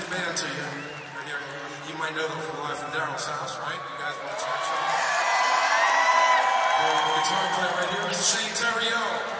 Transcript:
introduce the band to you. Right here. You might know them from live from Daryl's house, right? You guys want to check it The guitar player right here is Shane Theriot.